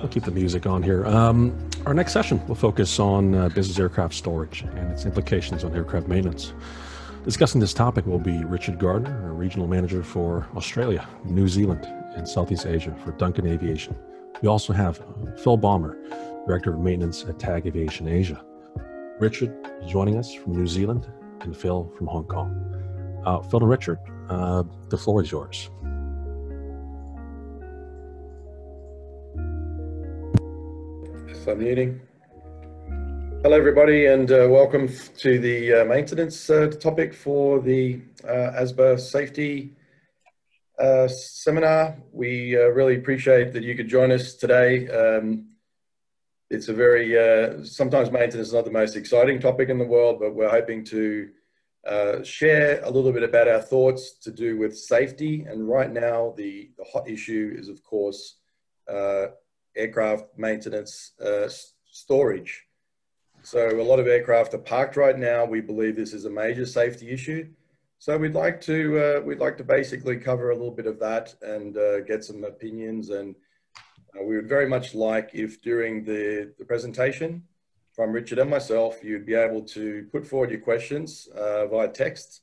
I'll keep the music on here. Um, our next session will focus on uh, business aircraft storage and its implications on aircraft maintenance. Discussing this topic will be Richard Gardner, a regional manager for Australia, New Zealand, and Southeast Asia for Duncan Aviation. We also have Phil Balmer, director of maintenance at TAG Aviation Asia. Richard is joining us from New Zealand, and Phil from Hong Kong. Uh, Phil and Richard, uh, the floor is yours. Unmuting. Hello, everybody, and uh, welcome to the uh, maintenance uh, topic for the uh, AsBAA safety uh, seminar. We uh, really appreciate that you could join us today. Um, it's a very, sometimes maintenance is not the most exciting topic in the world, but we're hoping to share a little bit about our thoughts to do with safety. And right now, the, the hot issue is, of course, aircraft maintenance uh, storage. So a lot of aircraft are parked right now. We believe this is a major safety issue. So we'd like to uh, we'd like to basically cover a little bit of that and uh, get some opinions. And uh, we would very much like if during the, the presentation from Richard and myself, you'd be able to put forward your questions uh, via text.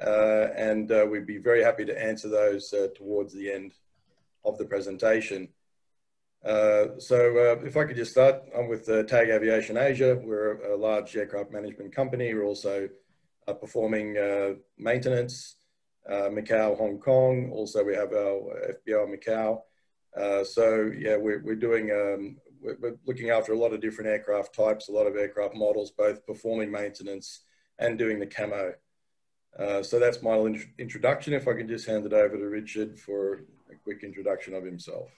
Uh, and we'd be very happy to answer those towards the end of the presentation. Uh, so uh, if I could just start, I'm with uh, TAG Aviation Asia. We're a, a, large aircraft management company. We're also uh, performing uh, maintenance, Macau, Hong Kong. Also, we have our FBO Macau. so yeah, we're, we're doing, um, we're, we're, looking after a lot of different aircraft types, a lot of aircraft models, both performing maintenance and doing the CAMO. so that's my introduction. If I can just hand it over to Richard for a quick introduction of himself.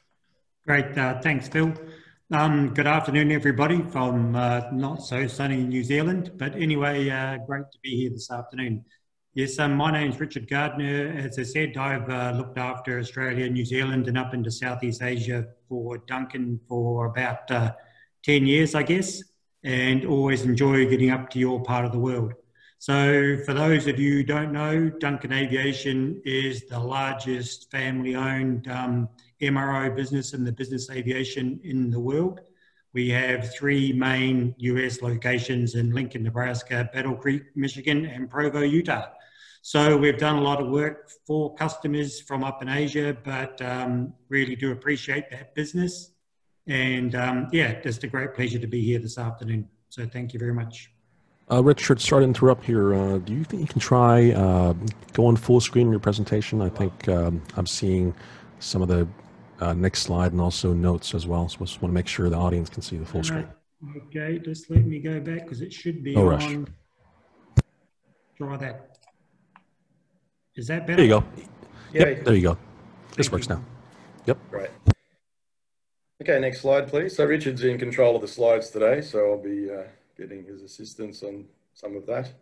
Great. Uh, thanks, Phil. Um, good afternoon, everybody from uh, not so sunny New Zealand. But anyway, uh, great to be here this afternoon. Yes, um, my name's Richard Gardner. As I said, I've uh, looked after Australia, New Zealand, and up into Southeast Asia for Duncan for about uh, 10 years, I guess, and always enjoy getting up to your part of the world. So, for those of you who don't know, Duncan Aviation is the largest family owned um, MRO business and the business aviation in the world. We have three main US locations in Lincoln, Nebraska, Battle Creek, Michigan, and Provo, Utah. So we've done a lot of work for customers from up in Asia, but um, really do appreciate that business. And um, yeah, just a great pleasure to be here this afternoon. So thank you very much. Uh, Richard, sorry to interrupt here. Uh, do you think you can try uh, going full screen in your presentation? I think um, I'm seeing some of the uh, next slide and also notes as well. So we just want to make sure the audience can see the full screen. Okay, just let me go back because it should be no on. Rush. Try that. Is that better? There you go. Yeah, yep, there you go. This Thank works you. now. Yep. Right. Okay, next slide, please. So Richard's in control of the slides today, so I'll be uh, getting his assistance on some of that.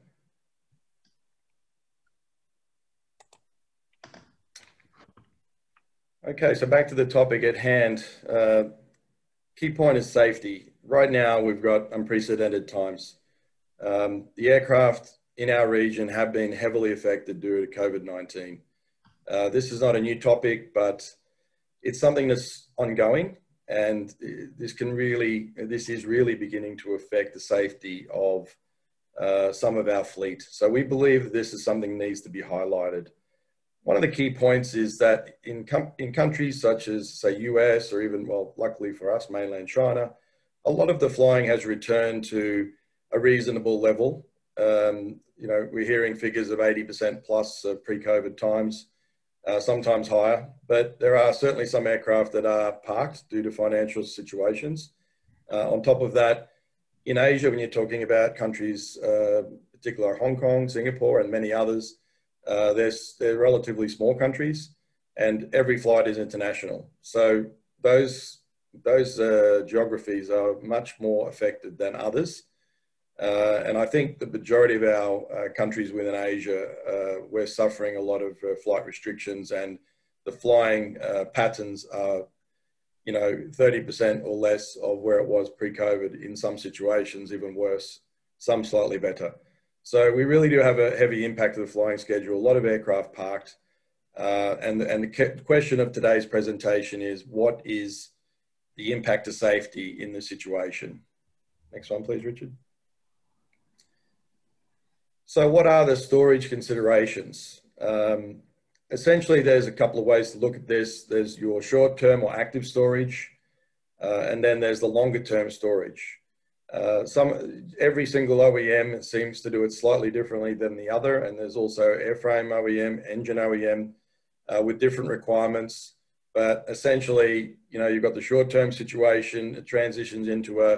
Okay, so back to the topic at hand. Uh, key point is safety. Right now, we've got unprecedented times. Um, the aircraft in our region have been heavily affected due to COVID-19. Uh, this is not a new topic, but it's something that's ongoing, and this can really, this is really beginning to affect the safety of uh, some of our fleet. So we believe that this is something that needs to be highlighted. One of the key points is that in, in countries such as, say, US or even, well, luckily for us, mainland China, a lot of the flying has returned to a reasonable level. Um, you know, we're hearing figures of 80% plus of pre-COVID times, uh, sometimes higher, but there are certainly some aircraft that are parked due to financial situations. Uh, on top of that, in Asia, when you're talking about countries, uh, particularly Hong Kong, Singapore, and many others, uh, they're relatively small countries, and every flight is international. So those those uh, geographies are much more affected than others. Uh, and I think the majority of our uh, countries within Asia, uh, we're suffering a lot of flight restrictions, and the flying patterns are, you know, 30% or less of where it was pre-COVID. In some situations, even worse. Some slightly better. So we really do have a heavy impact of the flying schedule, a lot of aircraft parked. Uh, and, and the question of today's presentation is what is the impact to safety in the situation. Next one, please, Richard. So what are the storage considerations? Um, essentially, there's a couple of ways to look at this. There's your short-term or active storage, uh, and then there's the longer-term storage. Uh, some every single OEM seems to do it slightly differently than the other, and there's also airframe OEM, engine OEM, uh, with different requirements. But essentially, you know, you've got the short-term situation, it transitions into a,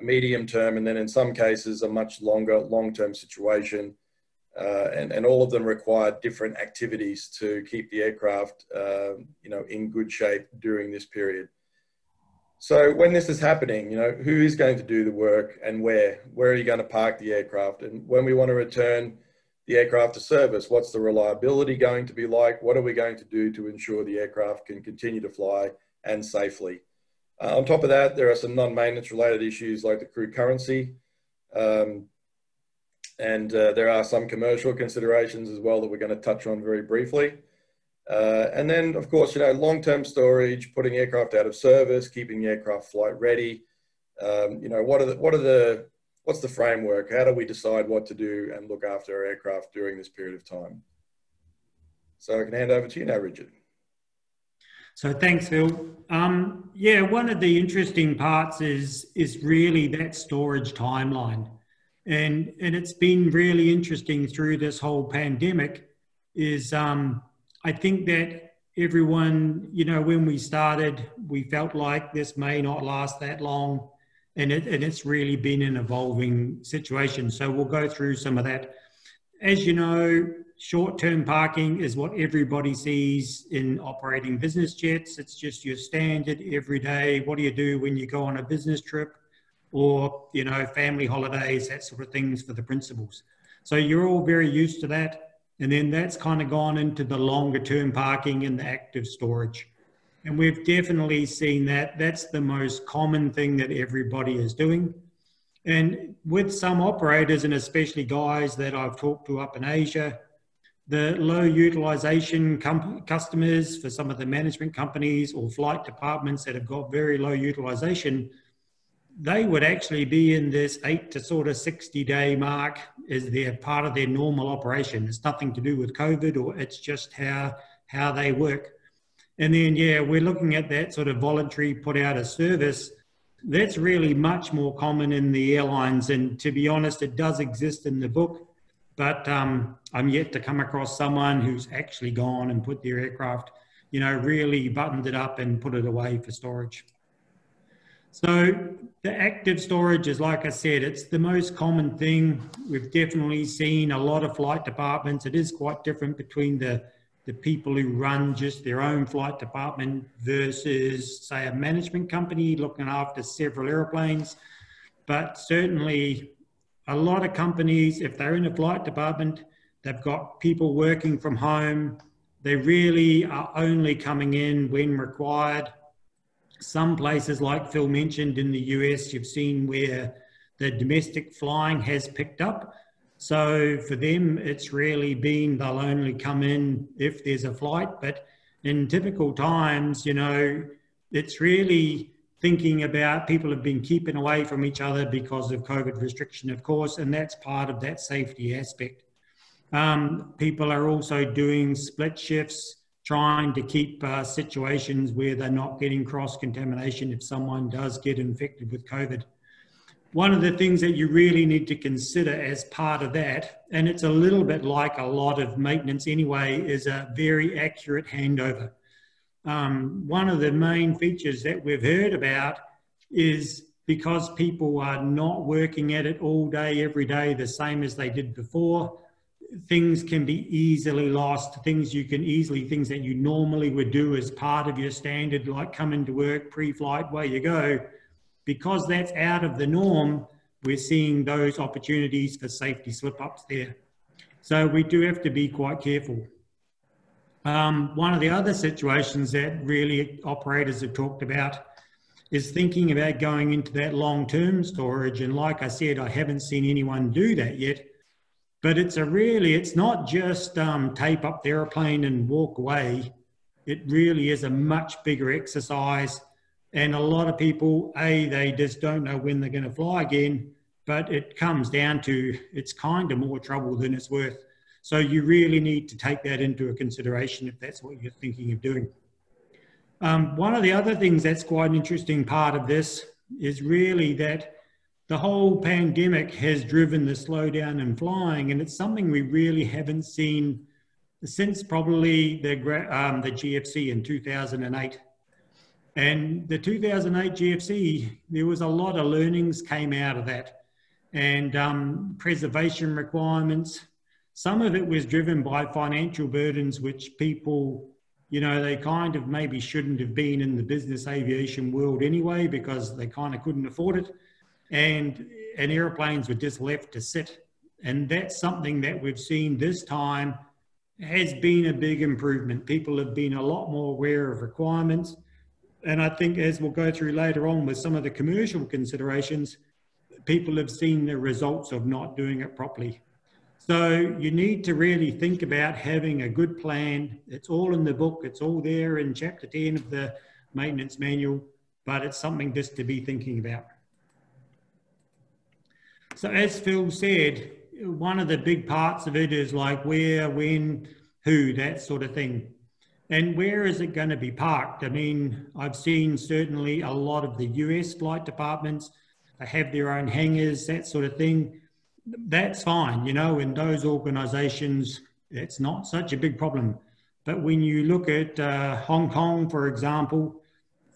a medium term, and then in some cases, a much longer long-term situation. Uh, and, and all of them require different activities to keep the aircraft, uh, you know, in good shape during this period. So when this is happening, you know, who is going to do the work and where? Where are you going to park the aircraft? And when we want to return the aircraft to service, what's the reliability going to be like? What are we going to do to ensure the aircraft can continue to fly and safely? Uh, on top of that, there are some non-maintenance related issues like the crew currency. Um, and uh, there are some commercial considerations as well that we're going to touch on very briefly. Uh, and then, of course, you know, long-term storage, putting aircraft out of service, keeping the aircraft flight ready. Um, you know, what are the, what are the, what's the framework? How do we decide what to do and look after our aircraft during this period of time? So I can hand over to you now, Richard. So thanks, Phil. Um, yeah, one of the interesting parts is is really that storage timeline, and and it's been really interesting through this whole pandemic. Is um, I think that everyone, you know, when we started, we felt like this may not last that long. And, it, and it's really been an evolving situation. So we'll go through some of that. As you know, short term parking is what everybody sees in operating business jets. It's just your standard every day. What do you do when you go on a business trip or, you know, family holidays, that sort of things for the principals. So you're all very used to that. And then that's kind of gone into the longer term parking and the active storage. And we've definitely seen that. That's the most common thing that everybody is doing. And with some operators, and especially guys that I've talked to up in Asia, the low utilization customers for some of the management companies or flight departments that have got very low utilization, they would actually be in this eight to sort of 60 day mark as their part of their normal operation. It's nothing to do with COVID or it's just how, how they work. And then, yeah, we're looking at that sort of voluntary put out of service. That's really much more common in the airlines. And to be honest, it does exist in the book, but um, I'm yet to come across someone who's actually gone and put their aircraft, you know, really buttoned it up and put it away for storage. So the active storage is, like I said, it's the most common thing. We've definitely seen a lot of flight departments. It is quite different between the, the people who run just their own flight department versus, say, a management company looking after several airplanes. But certainly a lot of companies, if they're in a flight department, they've got people working from home. They really are only coming in when required some places, like Phil mentioned in the US, you've seen where the domestic flying has picked up. So for them, it's really been they'll only come in if there's a flight. But in typical times, you know, it's really thinking about people have been keeping away from each other because of COVID restriction, of course, and that's part of that safety aspect. Um, people are also doing split shifts trying to keep uh, situations where they're not getting cross contamination if someone does get infected with COVID. One of the things that you really need to consider as part of that, and it's a little bit like a lot of maintenance anyway, is a very accurate handover. Um, one of the main features that we've heard about is because people are not working at it all day, every day, the same as they did before, things can be easily lost, things you can easily, things that you normally would do as part of your standard, like coming to work, pre-flight, where you go. Because that's out of the norm, we're seeing those opportunities for safety slip-ups there. So we do have to be quite careful. Um, one of the other situations that really operators have talked about is thinking about going into that long-term storage. And like I said, I haven't seen anyone do that yet but it's a really, it's not just um, tape up the airplane and walk away. It really is a much bigger exercise. And a lot of people, A, they just don't know when they're going to fly again, but it comes down to it's kind of more trouble than it's worth. So you really need to take that into consideration if that's what you're thinking of doing. Um, one of the other things that's quite an interesting part of this is really that the whole pandemic has driven the slowdown in flying, and it's something we really haven't seen since probably the, um, the GFC in 2008. And the 2008 GFC, there was a lot of learnings came out of that and um, preservation requirements. Some of it was driven by financial burdens, which people, you know, they kind of maybe shouldn't have been in the business aviation world anyway because they kind of couldn't afford it. And, and airplanes were just left to sit. And that's something that we've seen this time has been a big improvement. People have been a lot more aware of requirements. And I think as we'll go through later on with some of the commercial considerations, people have seen the results of not doing it properly. So you need to really think about having a good plan. It's all in the book. It's all there in chapter 10 of the maintenance manual, but it's something just to be thinking about. So as Phil said, one of the big parts of it is like where, when, who, that sort of thing. And where is it going to be parked? I mean, I've seen certainly a lot of the US flight departments have their own hangars, that sort of thing. That's fine, you know, in those organizations, it's not such a big problem. But when you look at uh, Hong Kong, for example,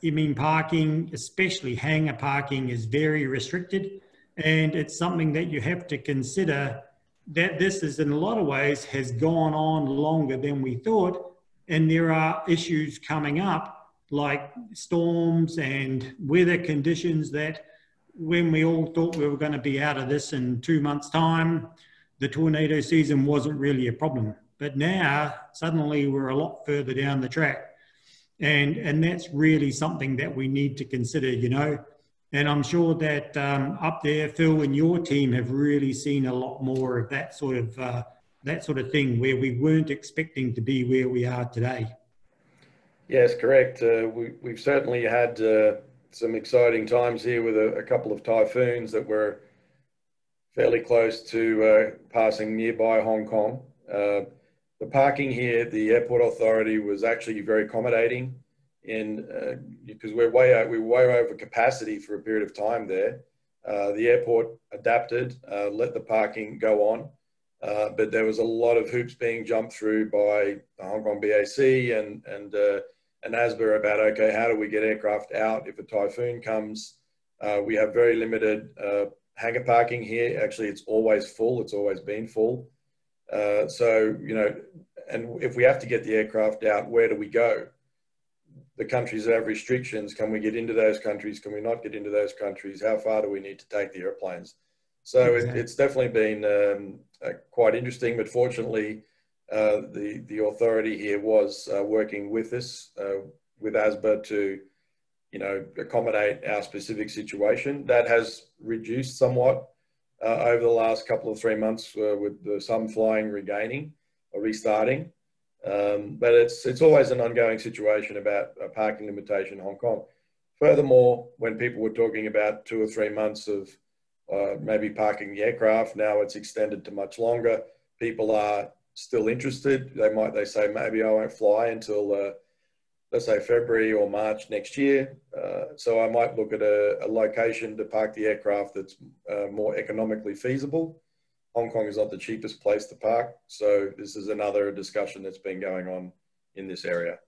I mean, parking, especially hangar parking, is very restricted. And it's something that you have to consider that this is in a lot of ways has gone on longer than we thought. And there are issues coming up like storms and weather conditions that when we all thought we were going to be out of this in two months time, the tornado season wasn't really a problem. But now suddenly we're a lot further down the track. And, and that's really something that we need to consider, you know. And I'm sure that um, up there, Phil and your team have really seen a lot more of that sort of uh, that sort of thing where we weren't expecting to be where we are today. Yes, correct. Uh, we, we've certainly had uh, some exciting times here with a, a, couple of typhoons that were fairly close to uh, passing nearby Hong Kong. Uh, the parking here, the airport authority was actually very accommodating in uh, because we're way out, we are way over capacity for a period of time there. Uh, the airport adapted, uh, let the parking go on, uh, but there was a lot of hoops being jumped through by the Hong Kong BAC and and uh, and AsBAA about okay, how do we get aircraft out if a typhoon comes? Uh, we have very limited hangar parking here. Actually, it's always full. It's always been full. so you know, and if we have to get the aircraft out, where do we go? The countries that have restrictions. Can we get into those countries? Can we not get into those countries? How far do we need to take the airplanes? So exactly. it, it's definitely been um, uh, quite interesting, but fortunately, uh, the the authority here was uh, working with us uh, with AsBAA to, you know, accommodate our specific situation. That has reduced somewhat uh, over the last couple of three months uh, with the some flying regaining or restarting. Um, but it's it's always an ongoing situation about a parking limitation in Hong Kong. Furthermore, when people were talking about two or three months of uh, maybe parking the aircraft, now it's extended to much longer. People are still interested. They might they say maybe I won't fly until uh, let's say February or March next year. Uh, so I might look at a, a, location to park the aircraft that's uh, more economically feasible. Hong Kong is not the cheapest place to park. So this is another discussion that's been going on in this area.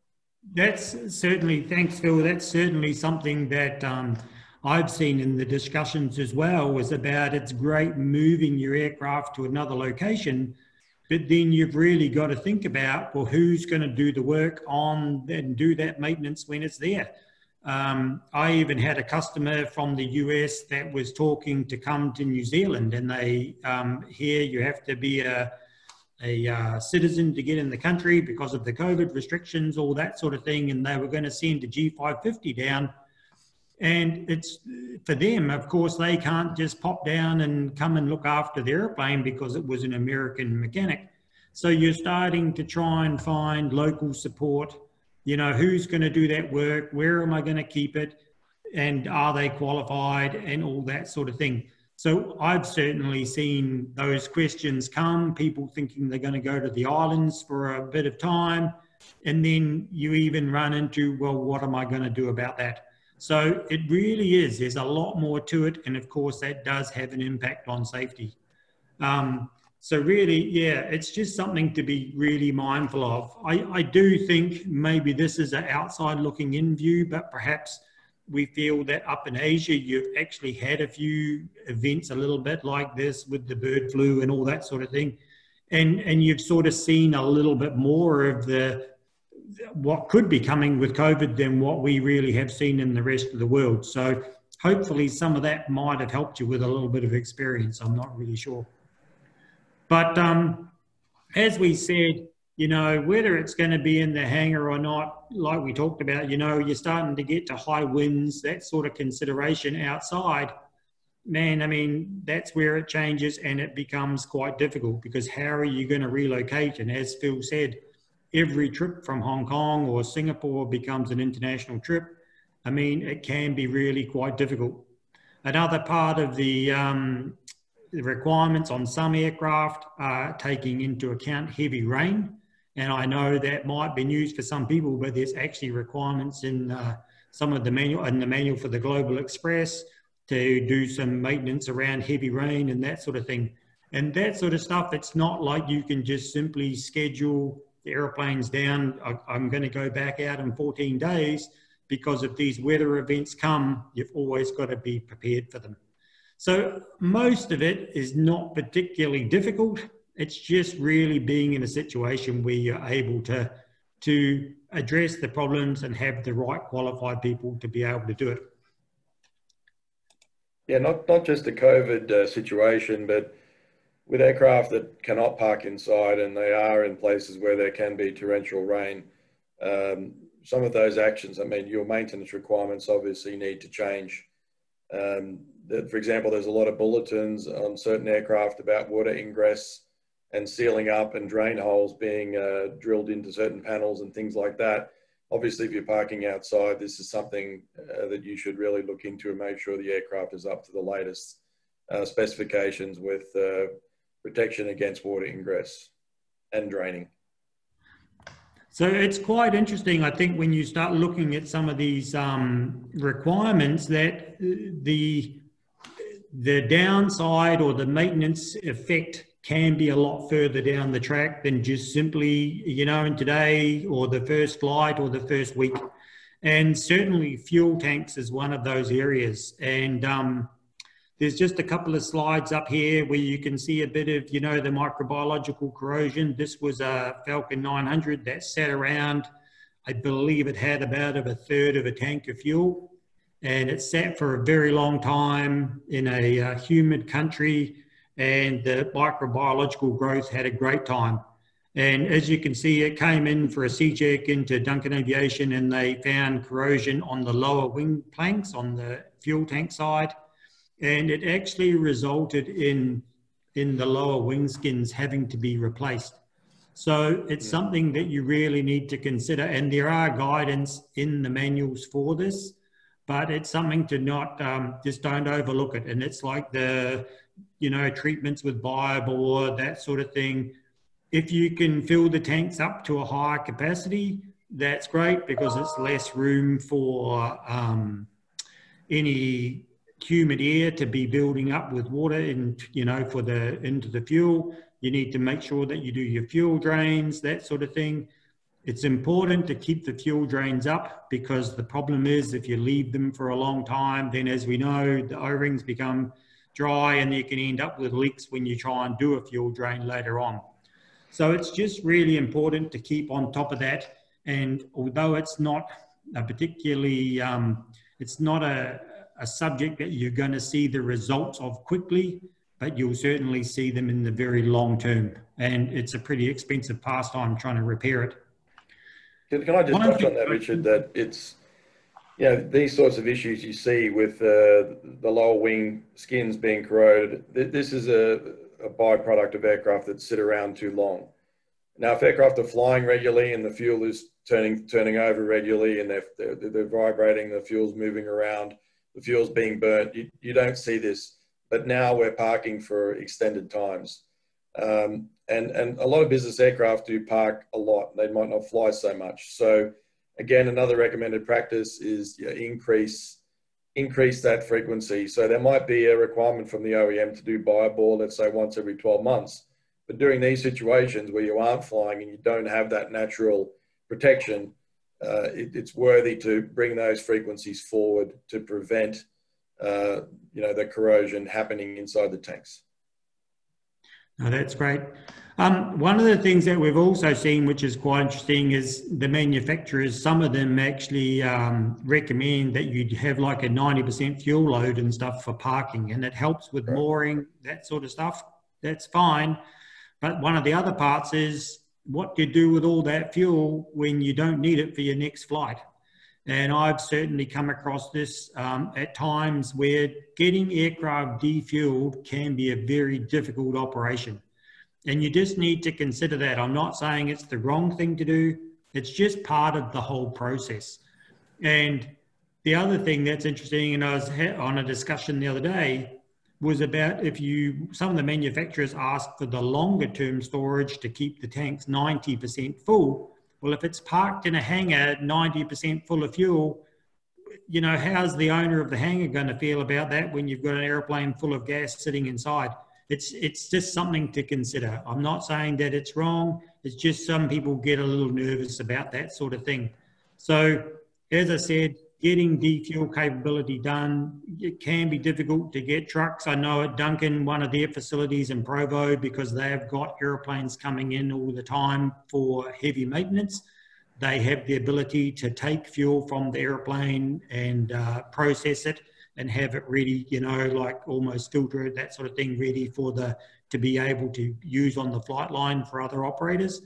That's certainly, thanks, Phil. That's certainly something that um, I've seen in the discussions as well was about it's great moving your aircraft to another location, but then you've really got to think about, well, who's going to do the work on and do that maintenance when it's there? Um, I even had a customer from the US that was talking to come to New Zealand, and they um, here you have to be a, a uh, citizen to get in the country because of the COVID restrictions, all that sort of thing, and they were going to send a G550 down. And it's for them, of course, they can't just pop down and come and look after the airplane because it was an American mechanic. So you're starting to try and find local support you know, who's going to do that work? Where am I going to keep it? and are they qualified and all that sort of thing. So I've certainly seen those questions come, people thinking they're going to go to the islands for a bit of time. And then you even run into, well, what am I going to do about that? So it really is, there's a lot more to it. And of course, that does have an impact on safety. Um, so really, yeah, it's just something to be really mindful of. I, I do think maybe this is an outside looking in view, but perhaps we feel that up in Asia, you've actually had a few events a little bit like this with the bird flu and all that sort of thing. And, and you've sort of seen a little bit more of the what could be coming with COVID than what we really have seen in the rest of the world. So hopefully some of that might have helped you with a little bit of experience. I'm not really sure. But um, as we said, you know, whether it's going to be in the hangar or not, like we talked about, you know, you're starting to get to high winds, that sort of consideration outside. Man, I mean, that's where it changes and it becomes quite difficult because how are you going to relocate? And as Phil said, every trip from Hong Kong or Singapore becomes an international trip. I mean, it can be really quite difficult. Another part of the, um, the requirements on some aircraft are taking into account heavy rain. And I know that might be news for some people, but there's actually requirements in uh, some of the manual and the manual for the Global Express to do some maintenance around heavy rain and that sort of thing. And that sort of stuff, it's not like you can just simply schedule the airplanes down. I'm going to go back out in 14 days because if these weather events come, you've always got to be prepared for them. So most of it is not particularly difficult. It's just really being in a situation where you're able to, to address the problems and have the right qualified people to be able to do it. Yeah, not, not just the COVID uh, situation, but with aircraft that cannot park inside and they are in places where there can be torrential rain, um, some of those actions, I mean, your maintenance requirements obviously need to change. Um, for example, there's a lot of bulletins on certain aircraft about water ingress and sealing up and drain holes being uh, drilled into certain panels and things like that. Obviously, if you're parking outside, this is something uh, that you should really look into and make sure the aircraft is up to the latest uh, specifications with uh, protection against water ingress and draining. So it's quite interesting, I think, when you start looking at some of these um, requirements that the the downside or the maintenance effect can be a lot further down the track than just simply, you know, in today or the first flight or the first week. And certainly fuel tanks is one of those areas. And um, there's just a couple of slides up here where you can see a bit of, you know, the microbiological corrosion. This was a Falcon 900 that sat around, I believe it had about of a third of a tank of fuel. And it sat for a very long time in a uh, humid country and the microbiological growth had a great time. And as you can see, it came in for a C check into Duncan Aviation and they found corrosion on the lower wing planks on the fuel tank side. And it actually resulted in, in the lower wing skins having to be replaced. So it's yeah. something that you really need to consider. And there are guidance in the manuals for this, but it's something to not, um, just don't overlook it. And it's like the you know, treatments with Biobor, that sort of thing. If you can fill the tanks up to a higher capacity, that's great because it's less room for um, any humid air to be building up with water and you know for the into the fuel you need to make sure that you do your fuel drains that sort of thing it's important to keep the fuel drains up because the problem is if you leave them for a long time then as we know the o-rings become dry and you can end up with leaks when you try and do a fuel drain later on. So it's just really important to keep on top of that. And although it's not a particularly, um, it's not a, a subject that you're going to see the results of quickly, but you'll certainly see them in the very long term. And it's a pretty expensive pastime trying to repair it. Can, can I just touch on that, Richard, that it's you know, these sorts of issues you see with uh, the lower wing skins being corroded, this is a, a byproduct of aircraft that sit around too long. Now, if aircraft are flying regularly and the fuel is turning turning over regularly and they're, they're, they're, vibrating, the fuel's moving around, the fuel's being burnt. You, you don't see this, but now we're parking for extended times. Um, and, and a lot of business aircraft do park a lot. They might not fly so much. So again, another recommended practice is you know, increase increase that frequency. So there might be a requirement from the OEM to do Biobor, let's say once every 12 months. But during these situations where you aren't flying and you don't have that natural protection, uh, it, it's worthy to bring those frequencies forward to prevent, uh, you know, the corrosion happening inside the tanks. Oh, that's great. Um, one of the things that we've also seen, which is quite interesting, is the manufacturers, some of them actually um, recommend that you have like a 90% fuel load and stuff for parking, and it helps with mooring, that sort of stuff. That's fine. But one of the other parts is what do you do with all that fuel when you don't need it for your next flight. And I've certainly come across this um, at times where getting aircraft defueled can be a very difficult operation. And you just need to consider that. I'm not saying it's the wrong thing to do, it's just part of the whole process. And the other thing that's interesting, and I was on a discussion the other day, was about if you, some of the manufacturers ask for the longer term storage to keep the tanks 90% full. Well, if it's parked in a hangar 90% full of fuel, you know, how's the owner of the hangar going to feel about that when you've got an airplane full of gas sitting inside? it's it's just something to consider. I'm not saying that it's wrong. It's just some people get a little nervous about that sort of thing. So, as I said, getting defuel capability done, it can be difficult to get trucks. I know at Duncan, one of their facilities in Provo, because they have got airplanes coming in all the time for heavy maintenance, they have the ability to take fuel from the airplane and uh, process it and have it ready, you know, like almost filtered, that sort of thing, ready for the to be able to use on the flight line for other operators.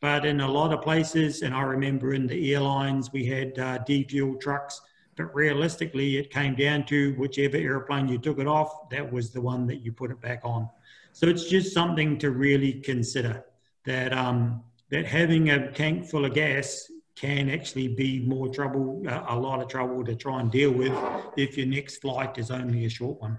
But in a lot of places, and I remember in the airlines, we had uh, defuel trucks, but realistically, it came down to whichever airplane you took it off, that was the one that you put it back on. So it's just something to really consider that um, that having a tank full of gas can actually be more trouble, uh, a lot of trouble to try and deal with if your next flight is only a short one.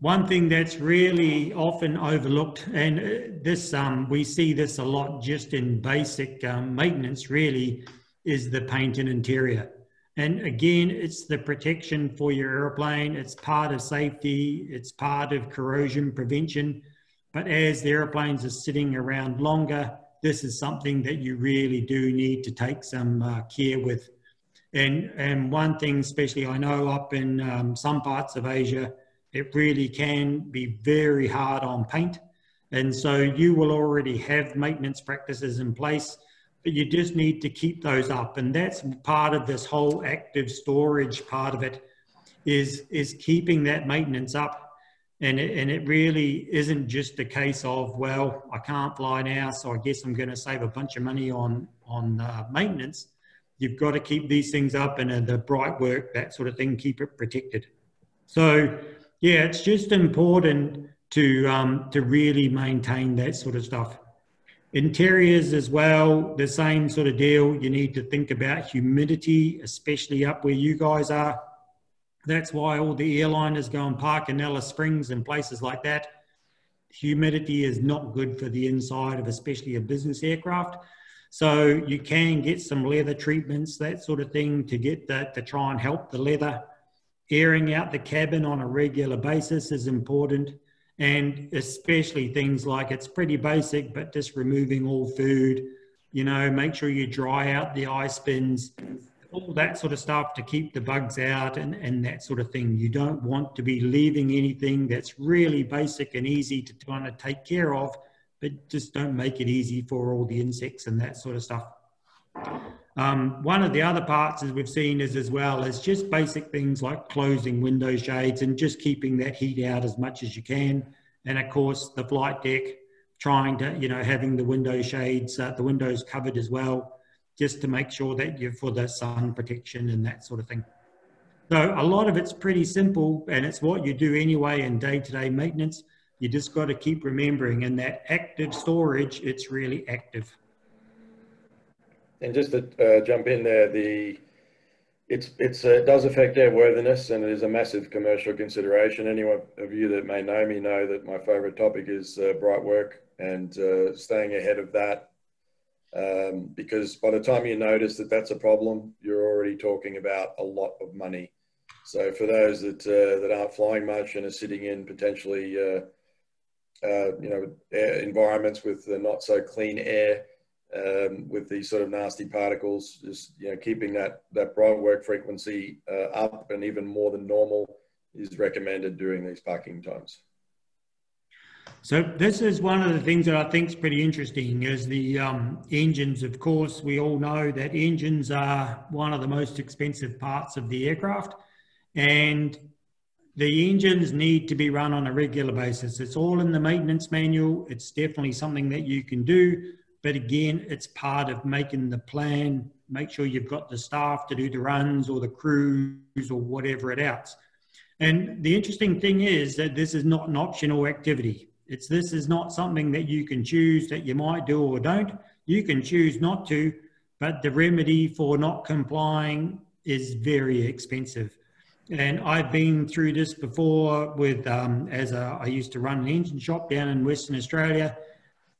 One thing that's really often overlooked, and uh, this um, we see this a lot just in basic um, maintenance, really, is the paint and interior. And again, it's the protection for your airplane. It's part of safety. It's part of corrosion prevention. But as the airplanes are sitting around longer, this is something that you really do need to take some uh, care with. And, and one thing, especially I know up in um, some parts of Asia, it really can be very hard on paint. And so you will already have maintenance practices in place, but you just need to keep those up. And that's part of this whole active storage part of it is, is keeping that maintenance up and it, and it really isn't just a case of well i can't fly now so i guess i'm going to save a bunch of money on on uh, maintenance you've got to keep these things up and uh, the bright work that sort of thing keep it protected so yeah it's just important to um, to really maintain that sort of stuff interiors as well the same sort of deal you need to think about humidity especially up where you guys are that's why all the airliners go and park in Alice Springs and places like that. Humidity is not good for the inside of especially a business aircraft. So you can get some leather treatments, that sort of thing, to get that to try and help the leather. Airing out the cabin on a regular basis is important. And especially things like it's pretty basic, but just removing all food, you know, make sure you dry out the ice bins all that sort of stuff to keep the bugs out and, and that sort of thing. You don't want to be leaving anything that's really basic and easy to kind of take care of, but just don't make it easy for all the insects and that sort of stuff. Um, one of the other parts, as we've seen, is as well is just basic things like closing window shades and just keeping that heat out as much as you can. And of course, the flight deck, trying to, you know, having the window shades, uh, the windows covered as well just to make sure that you're for the sun protection and that sort of thing. So a lot of it's pretty simple and it's what you do anyway in day-to-day maintenance, You just got to keep remembering in that active storage, it's really active. And just to uh, jump in there, the it's it's uh, it does affect airworthiness and it is a massive commercial consideration. Anyone of you that may know me know that my favourite topic is uh, bright work and uh, staying ahead of that. Um, because by the time you notice that that's a problem, you're already talking about a lot of money. So for those that uh, that aren't flying much and are sitting in potentially uh, you know environments with not so clean air um, with these sort of nasty particles, just you know, keeping that that bright work frequency uh, up and even more than normal is recommended during these parking times. So this is one of the things that I think is pretty interesting is the um, engines. Of course, we all know that engines are one of the most expensive parts of the aircraft, and the engines need to be run on a regular basis. It's all in the maintenance manual. It's definitely something that you can do but again, it's part of making the plan, make sure you've got the staff to do the runs or the crews or whatever it else. And the interesting thing is that this is not an optional activity. It's this is not something that you can choose that you might do or don't. You can choose not to, but the remedy for not complying is very expensive. And I've been through this before with, um, as a, I used to run an engine shop down in Western Australia,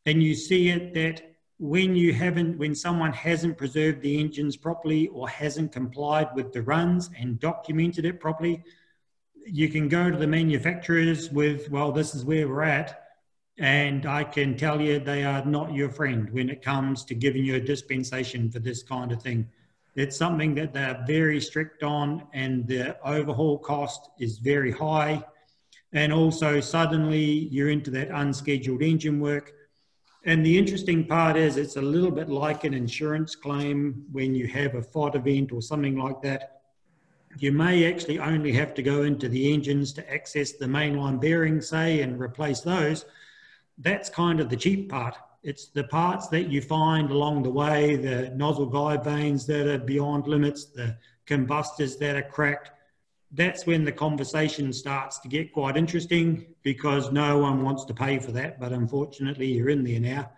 and you see it that when you haven't, when someone hasn't preserved the engines properly or hasn't complied with the runs and documented it properly, you can go to the manufacturers with, well, this is where we're at. And I can tell you they are not your friend when it comes to giving you a dispensation for this kind of thing. It's something that they're very strict on, and the overhaul cost is very high. And also, suddenly you're into that unscheduled engine work and the interesting part is it's a little bit like an insurance claim when you have a FOD event or something like that. You may actually only have to go into the engines to access the mainline bearings, say, and replace those. That's kind of the cheap part. It's the parts that you find along the way, the nozzle guide vanes that are beyond limits, the combustors that are cracked, that's when the conversation starts to get quite interesting because no one wants to pay for that, but unfortunately you're in there now.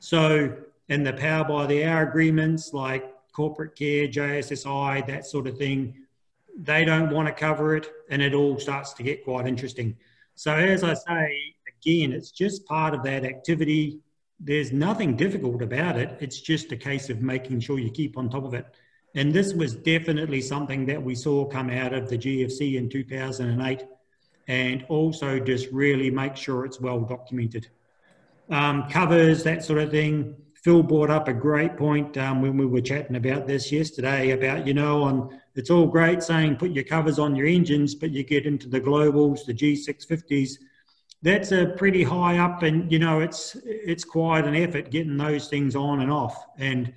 So, in the power by the hour agreements like corporate care, JSSI, that sort of thing, they don't want to cover it and it all starts to get quite interesting. So, as I say, again, it's just part of that activity. There's nothing difficult about it. It's just a case of making sure you keep on top of it. And this was definitely something that we saw come out of the GFC in 2008 and also just really make sure it's well documented. Um, covers, that sort of thing. Phil brought up a great point um, when we were chatting about this yesterday about, you know, on it's all great saying put your covers on your engines, but you get into the globals, the G650s, that's a pretty high up and, you know, it's, it's quite an effort getting those things on and off. And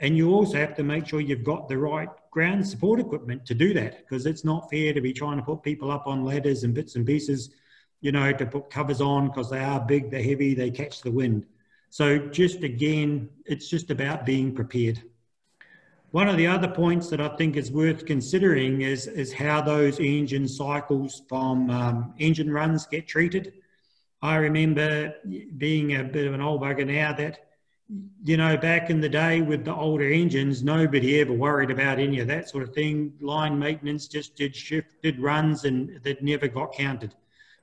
and you also have to make sure you've got the right ground support equipment to do that because it's not fair to be trying to put people up on ladders and bits and pieces, you know, to put covers on because they are big, they're heavy, they catch the wind. So just again, it's just about being prepared. One of the other points that I think is worth considering is, is how those engine cycles from um, engine runs get treated. I remember being a bit of an old bugger now that you know, back in the day with the older engines, nobody ever worried about any of that sort of thing. Line maintenance just did shift, did runs, and that never got counted.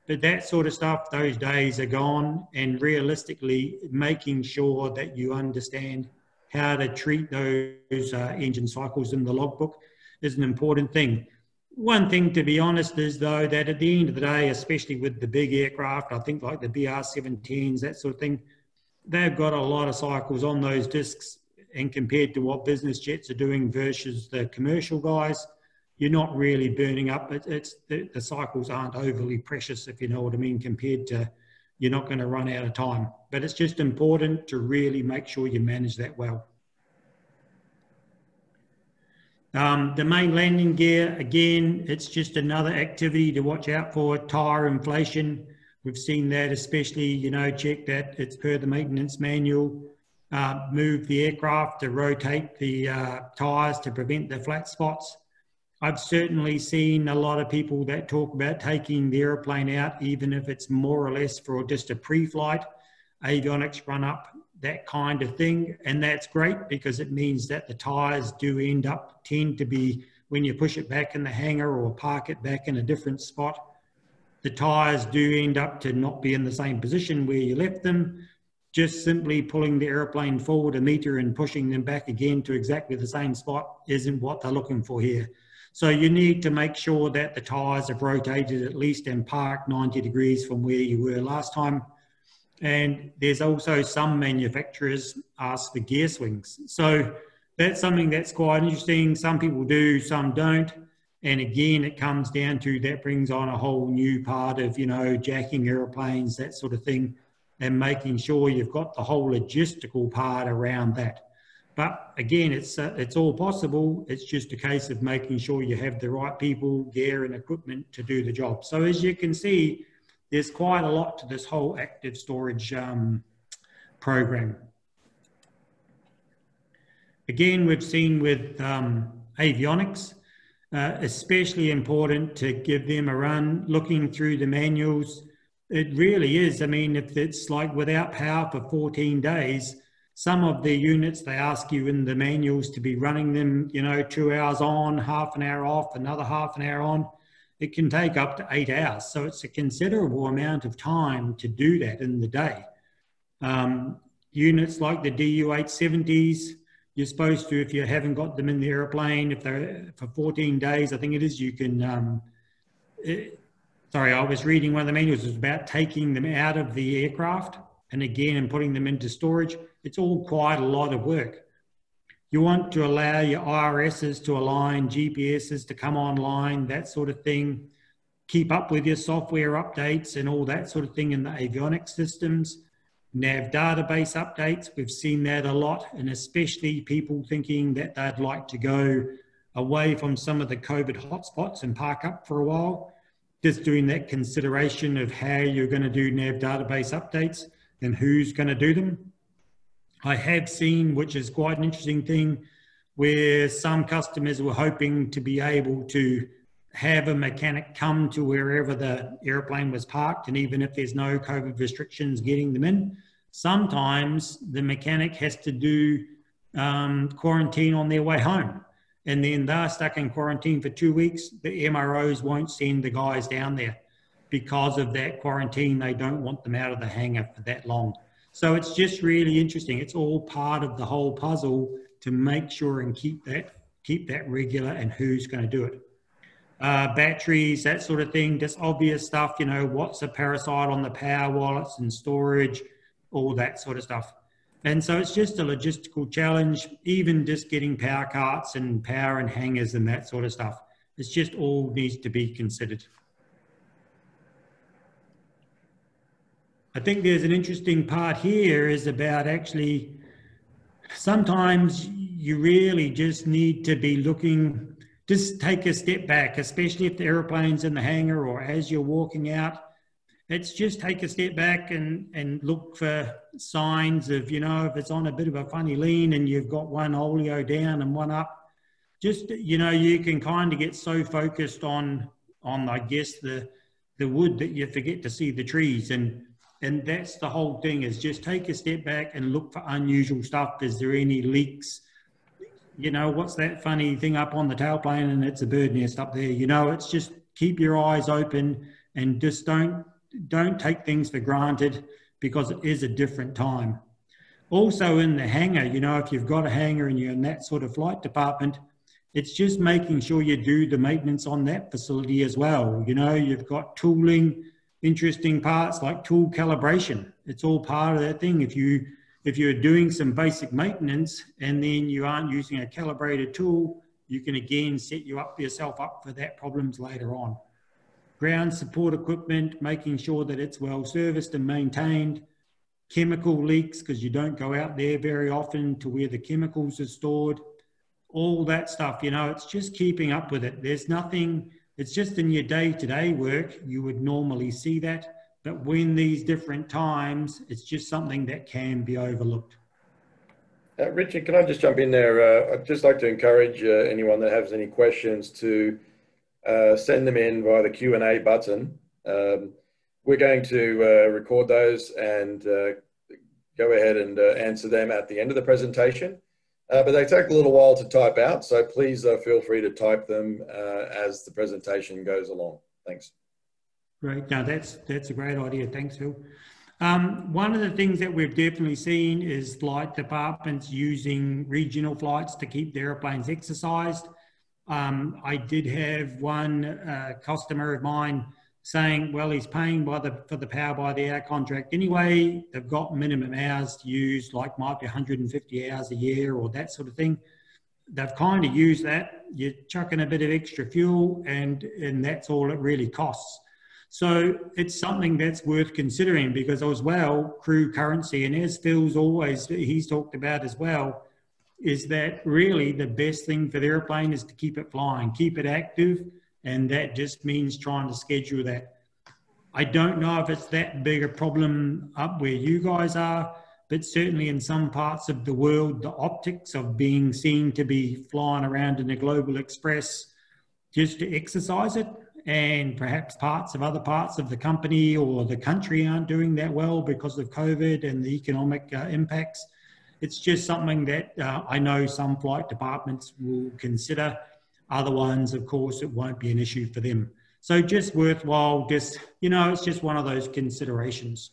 But that sort of stuff, those days are gone. And realistically, making sure that you understand how to treat those uh, engine cycles in the logbook is an important thing. One thing, to be honest, is though that at the end of the day, especially with the big aircraft, I think like the BR-17s, that sort of thing, they've got a lot of cycles on those discs and compared to what business jets are doing versus the commercial guys, you're not really burning up. It, it's the, the, cycles aren't overly precious, if you know what I mean, compared to you're not going to run out of time. But it's just important to really make sure you manage that well. Um, the main landing gear, again, it's just another activity to watch out for, tyre inflation. We've seen that, especially, you know, check that it's per the maintenance manual. Uh, move the aircraft to rotate the uh, tyres to prevent the flat spots. I've certainly seen a lot of people that talk about taking the airplane out, even if it's more or less for just a pre-flight, avionics run up, that kind of thing. And that's great because it means that the tires do end up, tend to be, when you push it back in the hangar or park it back in a different spot, the tires do end up to not be in the same position where you left them. Just simply pulling the airplane forward a meter and pushing them back again to exactly the same spot isn't what they're looking for here. So you need to make sure that the tyres have rotated at least and parked 90 degrees from where you were last time. And there's also some manufacturers ask for gear swings. So that's something that's quite interesting. Some people do, some don't. And again, it comes down to that brings on a whole new part of, you know, jacking aeroplanes, that sort of thing, and making sure you've got the whole logistical part around that. But again, it's uh, it's all possible. It's just a case of making sure you have the right people, gear, and equipment to do the job. So as you can see, there's quite a lot to this whole active storage um, program. Again, we've seen with um, avionics, uh, especially important to give them a run, looking through the manuals. It really is. I mean, if it's like without power for 14 days, some of the units, they ask you in the manuals to be running them, you know, two hours on, half an hour off, another half an hour on. It can take up to eight hours. So it's a considerable amount of time to do that in the day. Um, units like the DU870s, you're supposed to, if you haven't got them in the airplane, if they're for 14 days, I think it is, you can, um, it, sorry, I was reading one of the manuals, it was about taking them out of the aircraft and again, and putting them into storage it's all quite a lot of work. You want to allow your IRSs to align, GPSs to come online, that sort of thing. Keep up with your software updates and all that sort of thing in the avionics systems. Nav database updates, we've seen that a lot, and especially people thinking that they'd like to go away from some of the COVID hotspots and park up for a while. Just doing that consideration of how you're going to do nav database updates and who's going to do them. I have seen, which is quite an interesting thing, where some customers were hoping to be able to have a mechanic come to wherever the airplane was parked, and even if there's no COVID restrictions getting them in, sometimes the mechanic has to do um, quarantine on their way home. And then they're stuck in quarantine for two weeks. The MROs won't send the guys down there because of that quarantine. They don't want them out of the hangar for that long. So it's just really interesting. It's all part of the whole puzzle to make sure and keep that keep that regular and who's going to do it. Uh, batteries, that sort of thing, just obvious stuff, you know, what's a parasite on the power wallets and storage, all that sort of stuff. And so it's just a logistical challenge, even just getting power carts and power and hangers and that sort of stuff. It's just all needs to be considered. I think there's an interesting part here is about actually sometimes you really just need to be looking, just take a step back, especially if the airplane's in the hangar or as you're walking out. It's just take a step back and, and look for signs of, you know, if it's on a bit of a funny lean and you've got one oleo down and one up, just, you know, you can kind of get so focused on, on, I guess, the, the wood that you forget to see the trees. And and that's the whole thing is just take a step back and look for unusual stuff. Is there any leaks? You know, what's that funny thing up on the tailplane and it's a bird nest up there? You know, it's just keep your eyes open and just don't don't take things for granted because it is a different time. Also in the hangar, you know, if you've got a hangar and you're in that sort of flight department, it's just making sure you do the maintenance on that facility as well. You know, you've got tooling, interesting parts like tool calibration. It's all part of that thing. If you if you're doing some basic maintenance and then you aren't using a calibrated tool, you can again set you up yourself up for that problems later on. Ground support equipment, making sure that it's well serviced and maintained. Chemical leaks, because you don't go out there very often to where the chemicals are stored. All that stuff, you know, it's just keeping up with it. There's nothing it's just in your day to day work, you would normally see that. But when these different times, it's just something that can be overlooked. Uh, Richard, can I just jump in there? Uh, I'd just like to encourage uh, anyone that has any questions to uh, send them in via the Q&A button. Um, we're going to uh, record those and uh, go ahead and answer them at the end of the presentation. but they take a little while to type out, so please feel free to type them as the presentation goes along. Thanks. Great. Now that's that's a great idea. Thanks, Phil. Um, one of the things that we've definitely seen is flight departments using regional flights to keep their airplanes exercised. Um, I did have one uh, customer of mine saying, well, he's paying by the for the power by the hour contract anyway. They've got minimum hours to use, like might be 150 hours a year or that sort of thing. They've kind of used that. You're chucking a bit of extra fuel, and and that's all it really costs. So it's something that's worth considering because as well, crew currency, and as Phil's always, he's talked about as well, is that really the best thing for the airplane is to keep it flying, keep it active, and that just means trying to schedule that. I don't know if it's that big a problem up where you guys are, but certainly in some parts of the world, the optics of being seen to be flying around in a global express just to exercise it and perhaps parts of other parts of the company or the country aren't doing that well because of COVID and the economic uh, impacts. It's just something that uh, I know some flight departments will consider. Other ones, of course, it won't be an issue for them. So just worthwhile, just, you know, it's just one of those considerations.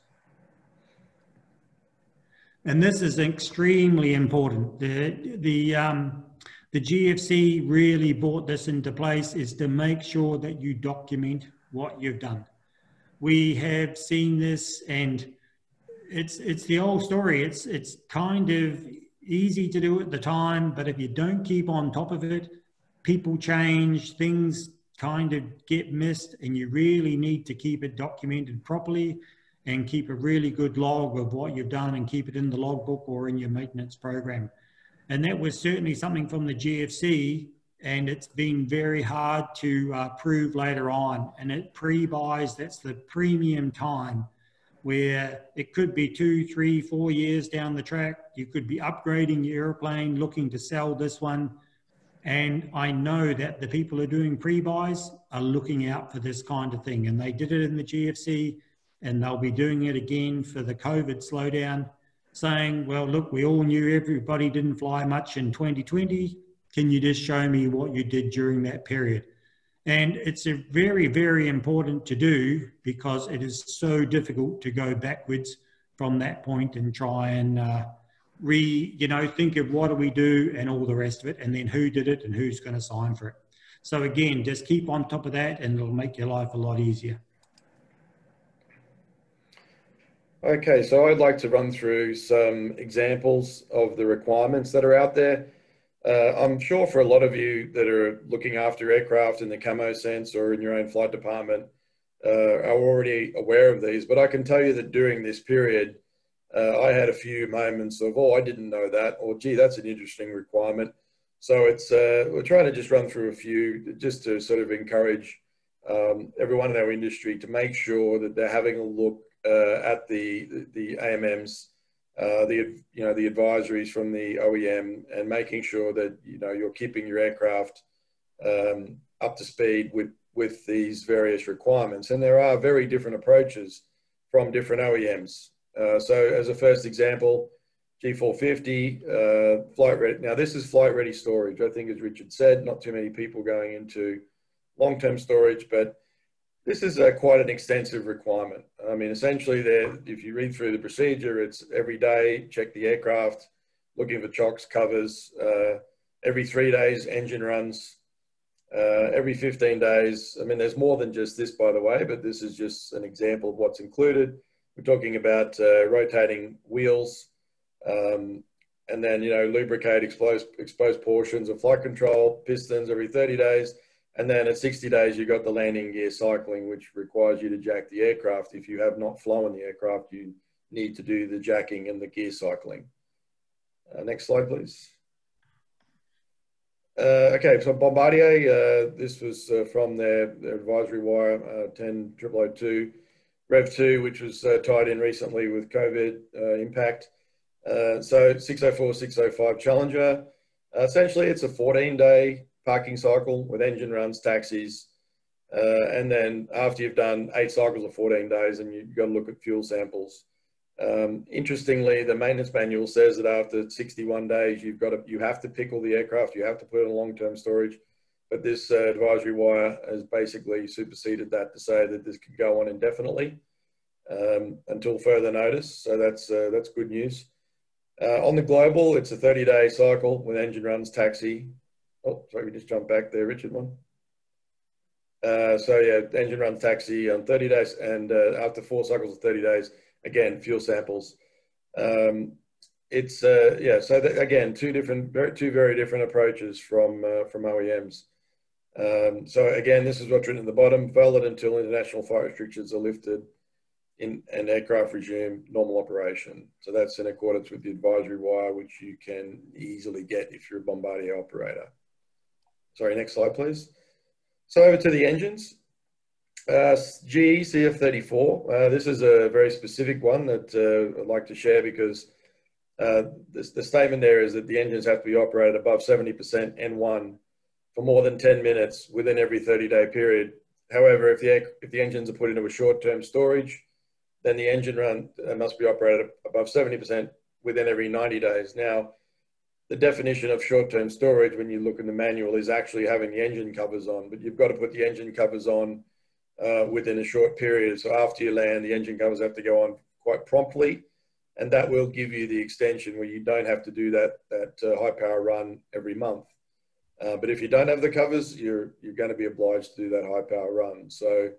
And this is extremely important. The, the, um, the GFC really brought this into place is to make sure that you document what you've done. We have seen this and it's it's the old story. It's it's kind of easy to do at the time, but if you don't keep on top of it, people change, things kind of get missed, and you really need to keep it documented properly and keep a really good log of what you've done and keep it in the logbook or in your maintenance program. And that was certainly something from the GFC, and it's been very hard to uh, prove later on. And it pre-buys, that's the premium time where it could be two, three, four years down the track. You could be upgrading your airplane, looking to sell this one. And I know that the people who are doing pre-buys are looking out for this kind of thing. And they did it in the GFC, and they'll be doing it again for the COVID slowdown saying, well, look, we all knew everybody didn't fly much in 2020. Can you just show me what you did during that period? And it's a very, very important to do because it is so difficult to go backwards from that point and try and uh, re, you know, think of what do we do and all the rest of it, and then who did it and who's going to sign for it. So again, just keep on top of that, and it'll make your life a lot easier. Okay, so I'd like to run through some examples of the requirements that are out there. Uh, I'm sure for a lot of you that are looking after aircraft in the CAMO sense or in your own flight department uh, are already aware of these, but I can tell you that during this period, uh, I had a few moments of, oh, I didn't know that, or gee, that's an interesting requirement. So it's uh, we're trying to just run through a few just to sort of encourage um, everyone in our industry to make sure that they're having a look at the the AMMs, uh, the you know the advisories from the OEM, and making sure that you know you're keeping your aircraft um, up to speed with with these various requirements. And there are very different approaches from different OEMs. Uh, so as a first example, G450 uh, flight ready. Now this is flight ready storage. I think as Richard said, not too many people going into long-term storage, but this is a, quite an extensive requirement. I mean, essentially, if you read through the procedure, it's every day, check the aircraft, looking for chocks, covers, uh, every three days, engine runs, uh, every 15 days. I mean, there's more than just this, by the way, but this is just an example of what's included. We're talking about uh, rotating wheels, um, and then, you know, lubricate exposed, exposed portions of flight control, pistons every 30 days, and then at 60 days, you've got the landing gear cycling, which requires you to jack the aircraft. If you have not flown the aircraft, you need to do the jacking and the gear cycling. Uh, next slide, please. Uh, okay, so Bombardier, uh, this was uh, from their, their, advisory wire, uh, 10002, Rev 2, which was uh, tied in recently with COVID uh, impact. So 604, 605 Challenger. Essentially, it's a 14 day parking cycle with engine runs, taxis. Uh, and then after you've done eight cycles of 14 days and you've got to look at fuel samples. Um, interestingly, the maintenance manual says that after 61 days, you've got to, you have to pickle the aircraft, you have to put it in long-term storage. But this uh, advisory wire has basically superseded that to say that this could go on indefinitely um, until further notice. So that's uh, that's good news. Uh, on the global, it's a 30-day cycle with engine runs, taxi. Oh, sorry, we just jumped back there, Richard. One. Uh, so yeah, engine runs, taxi on 30 days, and uh, after four cycles of 30 days, again fuel samples. Um, it's uh, yeah. So again, two different, very, two very different approaches from uh, from OEMs. Um, so again, this is what's written at the bottom: valid until international flight restrictions are lifted in an aircraft resume normal operation. So that's in accordance with the advisory wire, which you can easily get if you're a Bombardier operator. Sorry, next slide, please. So over to the engines. Uh, GE CF34. Uh, this is a very specific one that uh, I'd like to share because uh, the statement there is that the engines have to be operated above 70% N1 for more than 10 minutes within every 30 day period. However, if the, if the engines are put into a short term storage, then the engine run uh, must be operated above 70% within every 90 days. Now, the definition of short term storage when you look in the manual is actually having the engine covers on, but you've got to put the engine covers on uh, within a short period. So after you land, the engine covers have to go on quite promptly. And that will give you the extension where you don't have to do that, that uh, high power run every month. Uh, but if you don't have the covers, you're you're going to be obliged to do that high power run. So,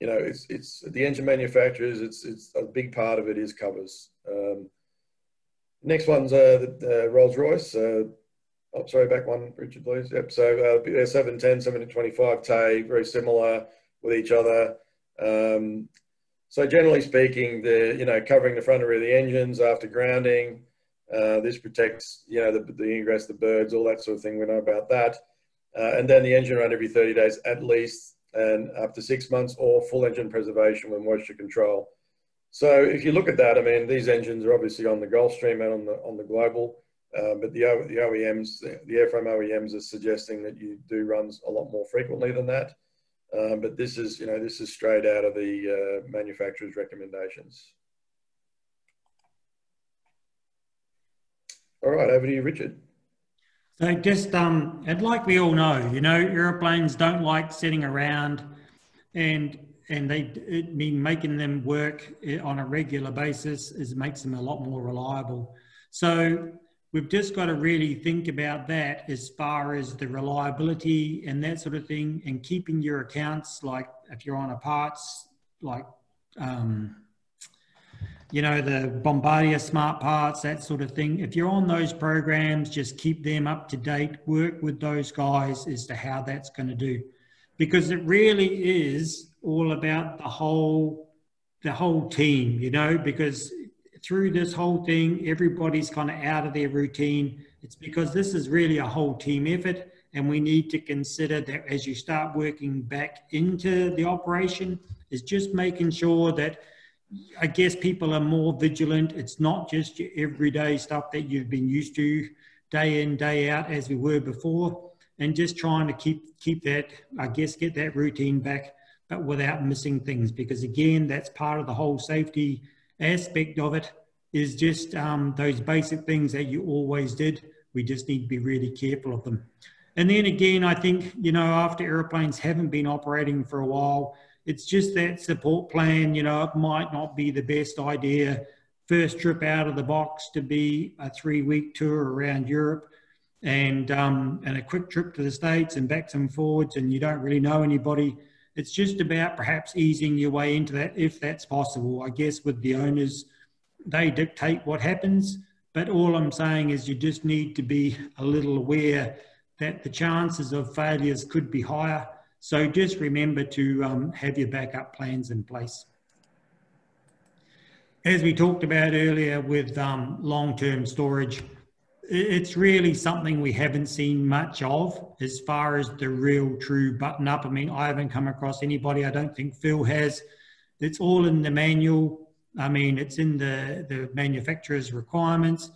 you know, it's it's the engine manufacturers. It's it's a big part of it is covers. Um, next one's uh, the uh, Rolls Royce. Uh, oh, sorry, back one, Richard, please. Yep. So uh, 710, 725 Tay, very similar with each other. Um, so generally speaking, the you know covering the front and rear of the engines after grounding. Uh, this protects, you know, the, the ingress, the birds, all that sort of thing. We know about that. Uh, and then the engine run every 30 days at least, and up to six months, or full engine preservation with moisture control. So if you look at that, I mean, these engines are obviously on the Gulfstream and on the on the global, uh, but the the OEMs, the, the airframe OEMs, are suggesting that you do runs a lot more frequently than that. Um, but this is, you know, this is straight out of the uh, manufacturer's recommendations. All right, over to you, Richard. So just, um, and like we all know, you know, airplanes don't like sitting around and and they it mean making them work eh, on a regular basis is makes them a lot more reliable. So we've just got to really think about that as far as the reliability and that sort of thing and keeping your accounts like if you're on a parts like um, you know, the Bombardier smart parts, that sort of thing. If you're on those programs, just keep them up to date, work with those guys as to how that's going to do. Because it really is all about the whole the whole team, you know, because through this whole thing, everybody's kind of out of their routine. It's because this is really a whole team effort, and we need to consider that as you start working back into the operation, is just making sure that I guess people are more vigilant. It's not just your everyday stuff that you've been used to day in, day out as we were before, and just trying to keep keep that, I guess, get that routine back, but without missing things. Because again, that's part of the whole safety aspect of it. Is just um, those basic things that you always did. We just need to be really careful of them. And then again, I think you know after airplanes haven't been operating for a while it's just that support plan, you know, it might not be the best idea. First trip out of the box to be a three week tour around Europe and, um, and a quick trip to the States and backs and forwards, and you don't really know anybody. It's just about perhaps easing your way into that if that's possible. I guess with the owners, they dictate what happens. But all I'm saying is you just need to be a little aware that the chances of failures could be higher so just remember to um, have your backup plans in place. As we talked about earlier with um, long-term storage, it's really something we haven't seen much of as far as the real true button up. I mean, I haven't come across anybody, I don't think Phil has. It's all in the manual. I mean, it's in the, the manufacturer's requirements.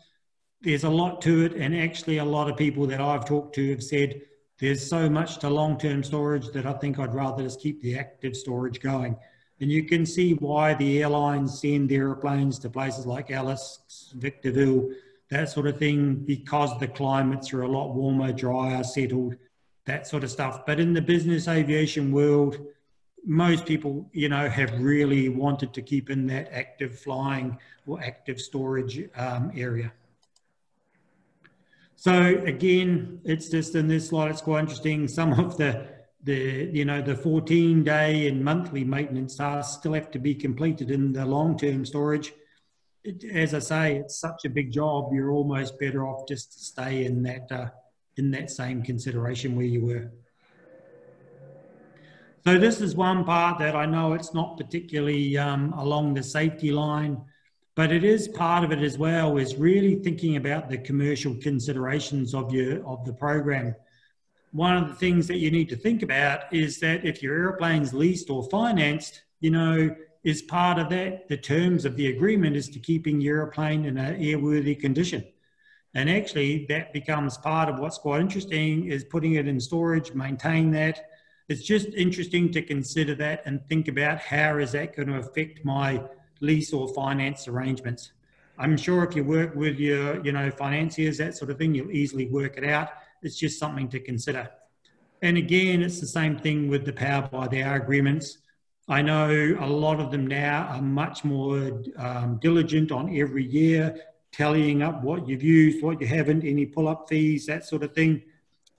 There's a lot to it. And actually, a lot of people that I've talked to have said there's so much to long term storage that I think I'd rather just keep the active storage going. And you can see why the airlines send airplanes to places like Alice, Victorville, that sort of thing, because the climates are a lot warmer, drier, settled, that sort of stuff. But in the business aviation world, most people, you know, have really wanted to keep in that active flying or active storage um, area. So again, it's just in this slide, it's quite interesting. Some of the, the you know, the 14 day and monthly maintenance tasks still have to be completed in the long-term storage. It, as I say, it's such a big job. You're almost better off just to stay in that, uh, in that same consideration where you were. So this is one part that I know it's not particularly um, along the safety line, but it is part of it as well. Is really thinking about the commercial considerations of your of the program. One of the things that you need to think about is that if your airplane's leased or financed, you know, is part of that. The terms of the agreement is to keeping your airplane in an airworthy condition. And actually, that becomes part of what's quite interesting is putting it in storage, maintain that, it's just interesting to consider that and think about how is that going to affect my lease or finance arrangements. I'm sure if you work with your, you know, financiers, that sort of thing, you'll easily work it out. It's just something to consider. And again, it's the same thing with the power by the hour agreements. I know a lot of them now are much more um, diligent on every year, tallying up what you've used, what you haven't, any pull up fees, that sort of thing.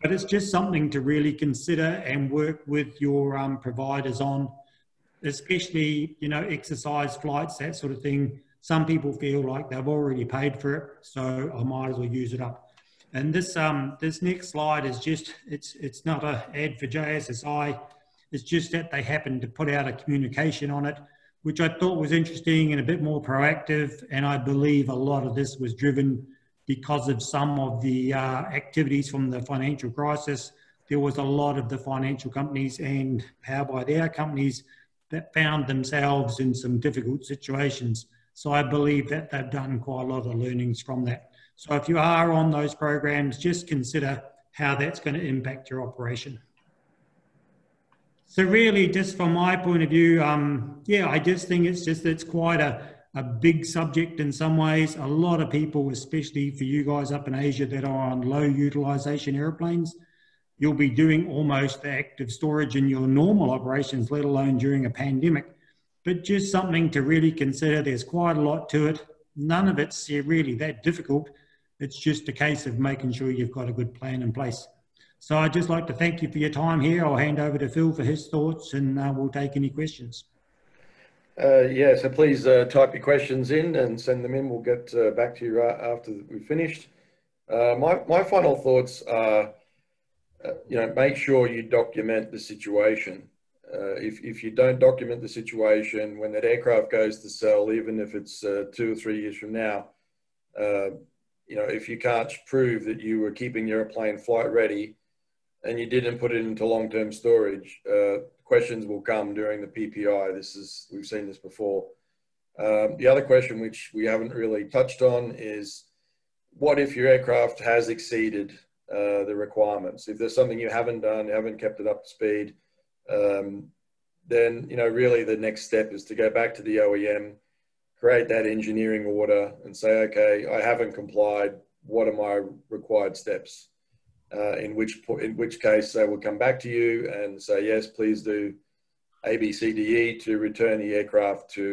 But it's just something to really consider and work with your um, providers on, especially, you know, exercise flights, that sort of thing. Some people feel like they've already paid for it, so I might as well use it up. And this um, this next slide is just, it's, it's not an ad for JSSI. It's just that they happened to put out a communication on it, which I thought was interesting and a bit more proactive. And I believe a lot of this was driven because of some of the uh, activities from the financial crisis. There was a lot of the financial companies and power by their companies that found themselves in some difficult situations. So I believe that they've done quite a lot of learnings from that. So if you are on those programs, just consider how that's going to impact your operation. So really, just from my point of view, um, yeah, I just think it's just it's quite a a big subject in some ways. A lot of people, especially for you guys up in Asia that are on low utilization airplanes, you'll be doing almost active storage in your normal operations, let alone during a pandemic. But just something to really consider. There's quite a lot to it. None of it's really that difficult. It's just a case of making sure you've got a good plan in place. So I'd just like to thank you for your time here. I'll hand over to Phil for his thoughts and uh, we'll take any questions. Uh, yeah, so please uh, type your questions in and send them in. We'll get uh, back to you after we've finished. Uh, my, my final thoughts are, uh, you know, make sure you document the situation. If, if you don't document the situation, when that aircraft goes to sell, even if it's two or three years from now, you know, if you can't prove that you were keeping your plane flight ready and you didn't put it into long-term storage, questions will come during the PPI. This is, we've seen this before. Um, the other question, which we haven't really touched on, is what if your aircraft has exceeded uh, the requirements? If there's something you haven't done, you haven't kept it up to speed, um, then you know really the next step is to go back to the OEM, create that engineering order, and say, okay, I haven't complied. What are my required steps? Uh, in which in which case they will come back to you and say yes, please do A, B, C, D, E to return the aircraft to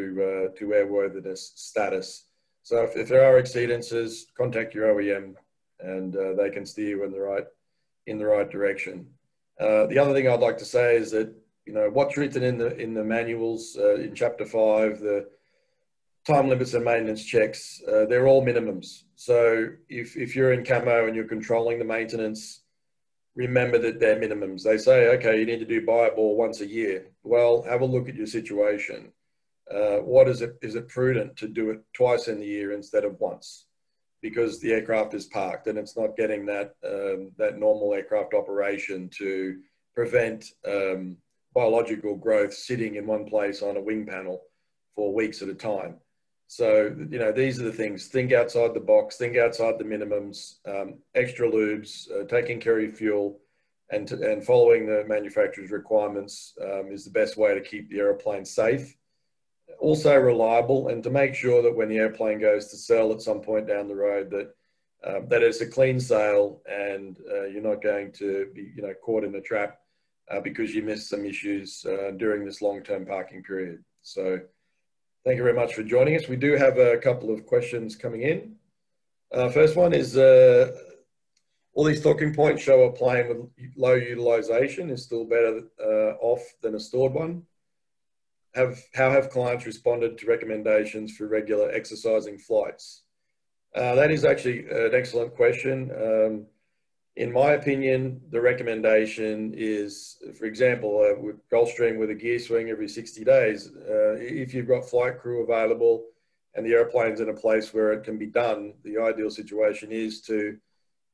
uh, to airworthiness status. So if, if, there are exceedances, contact your OEM and uh, they can steer you in the right in the right direction. Uh, the other thing I'd like to say is that you know what's written in the in the manuals uh, in chapter five the time limits and maintenance checks, uh, they're all minimums. So if, if you're in CAMO and you're controlling the maintenance, remember that they're minimums. They say, okay, you need to do Biobor once a year. Well, have a look at your situation. Uh, what is it? Is it prudent to do it twice in the year instead of once? Because the aircraft is parked and it's not getting that um, that normal aircraft operation to prevent um, biological growth sitting in one place on a wing panel for weeks at a time. So, you know, these are the things think outside the box, think outside the minimums, um, extra lubes, uh, taking care of fuel, and, to, and following the manufacturer's requirements um, is the best way to keep the aeroplane safe. Also reliable, and to make sure that when the airplane goes to sell at some point down the road, that um, that it's a clean sale and uh, you're not going to be, you know, caught in a trap uh, because you missed some issues uh, during this long-term parking period. So Thank you very much for joining us. We do have a couple of questions coming in. Uh, first one is, uh, all these talking points show a plane with low utilization is still better uh, off than a stored one. Have, how have clients responded to recommendations for regular exercising flights? Uh, that is actually an excellent question. Um, in my opinion, the recommendation is, for example, uh, with Gulfstream with a gear swing every 60 days, uh, if you've got flight crew available and the airplane's in a place where it can be done, the ideal situation is to,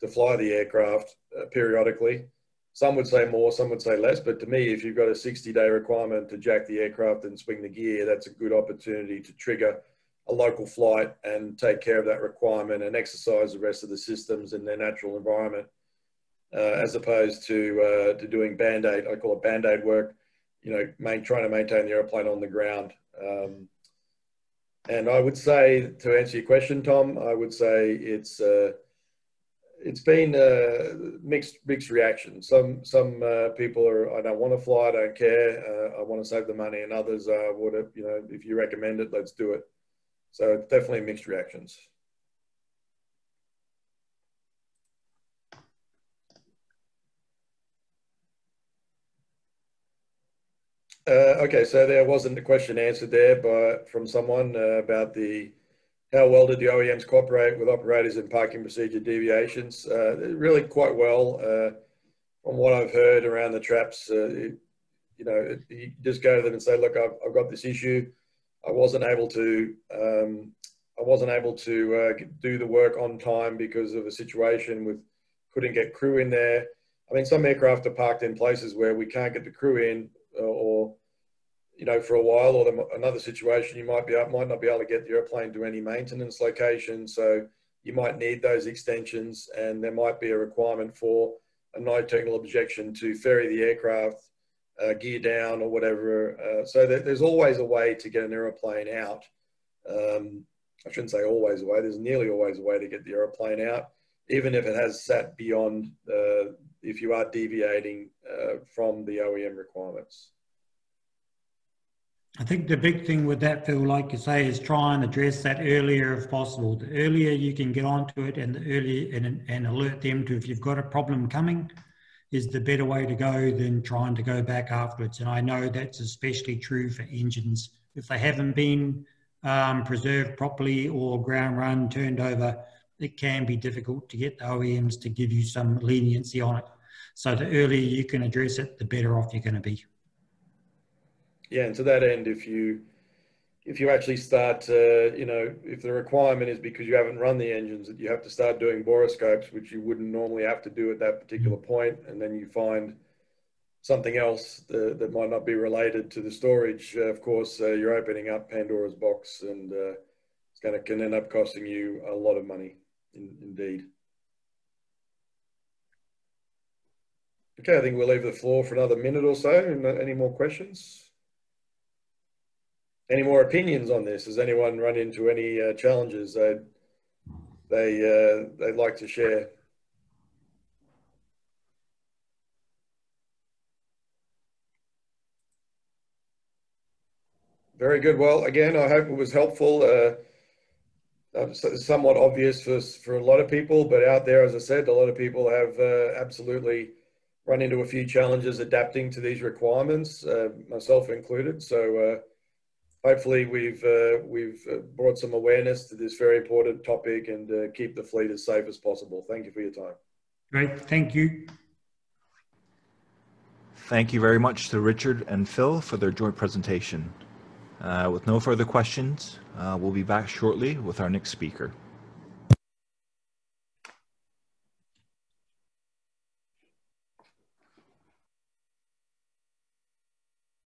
to fly the aircraft uh, periodically. Some would say more, some would say less, but to me, if you've got a 60 day requirement to jack the aircraft and swing the gear, that's a good opportunity to trigger a local flight and take care of that requirement and exercise the rest of the systems in their natural environment as opposed to uh, to doing band aid. I call it band aid work. You know, main, trying to maintain the airplane on the ground. Um, and I would say, to answer your question, Tom, I would say it's uh, it's been uh, mixed mixed reaction. Some some uh, people are I don't want to fly, I don't care, uh, I want to save the money, and others are you know if you recommend it, let's do it. So definitely mixed reactions. Uh, okay, so there wasn't a question answered there but from someone uh, about the how well did the OEMs cooperate with operators in parking procedure deviations? Uh, really quite well. Uh, from what I've heard around the traps, uh, it, you know, it, you just go to them and say, look, I've, I've got this issue. I wasn't able to, um, I wasn't able to uh, do the work on time because of a situation with couldn't get crew in there. I mean, some aircraft are parked in places where we can't get the crew in or you know for a while or the, another situation you might be might not be able to get the airplane to any maintenance location so you might need those extensions and there might be a requirement for a no technical objection to ferry the aircraft uh, gear down or whatever uh, so there, there's always a way to get an aeroplane out um, I shouldn't say always a way there's nearly always a way to get the aeroplane out even if it has sat beyond uh, if you are deviating uh, from the OEM requirements. I think the big thing with that, Phil, like you say, is try and address that earlier if possible. The earlier you can get onto it and the earlier and, and alert them to if you've got a problem coming is the better way to go than trying to go back afterwards. And I know that's especially true for engines. If they haven't been um, preserved properly or ground run, turned over, it can be difficult to get the OEMs to give you some leniency on it. So the earlier you can address it, the better off you're going to be. Yeah, and to that end, if you if you actually start, uh, you know, if the requirement is because you haven't run the engines that you have to start doing borescopes, which you wouldn't normally have to do at that particular mm. point, and then you find something else that, that might not be related to the storage, uh, of course, uh, you're opening up Pandora's box, and uh, it's going to can end up costing you a lot of money, in, indeed. Okay, I think we'll leave the floor for another minute or so. Any more questions? Any more opinions on this? Has anyone run into any uh, challenges they they uh, they'd like to share? Very good. Well, again, I hope it was helpful. Uh, uh, somewhat obvious for, for a lot of people, but out there, as I said, a lot of people have uh, absolutely run into a few challenges adapting to these requirements, uh, myself included. So hopefully we've uh, we've uh, brought some awareness to this very important topic and uh, keep the fleet as safe as possible. Thank you for your time. Great, thank you. Thank you very much to Richard and Phil for their joint presentation. Uh, with no further questions, we'll be back shortly with our next speaker.